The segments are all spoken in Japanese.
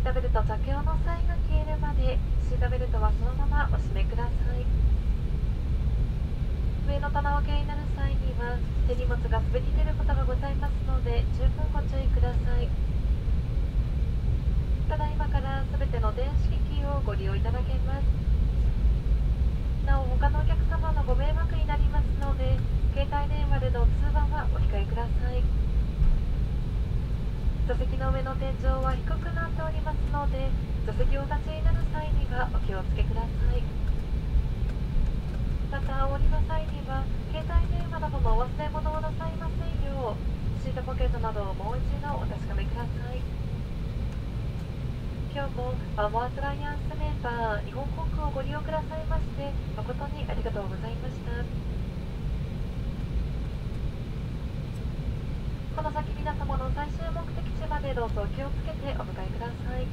ートベルト着用の際が消えるまでシートベルトはそのままお締めください。上の棚分けになる際には手荷物が滑り出ることがございますので十分ご注意ください。ただいまから全ての電子機器をご利用いただけます。なお他のお客様のご迷惑になりますので携帯電話での通話はお控えください。座席の上の天井は低くなっておりますので座席をお立ちになる際にはお気をつけください。また降りの際には携帯電話などのお忘れ物をなさいませんようシートポケットなどをもう一度お確かめください。今日もワンワートライアンスメンバー日本航空をご利用くださいまして誠にありがとうございました。この先皆様の最終目的地までどうぞお気をつけてお迎えください。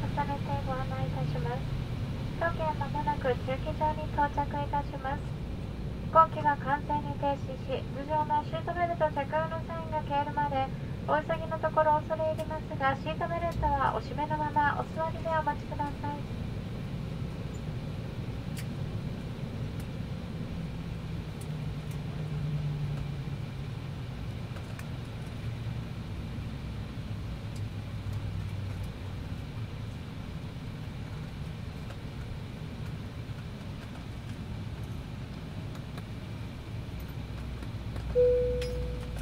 重ねてご案内いたします。当機はまもなく駐機場に到着いたします。飛行機が完全に停止し頭上のシートベルト着用のサインが消えるまでお急ぎのところ恐れ入りますがシートベルトはお締めのままお座りでお待ちください。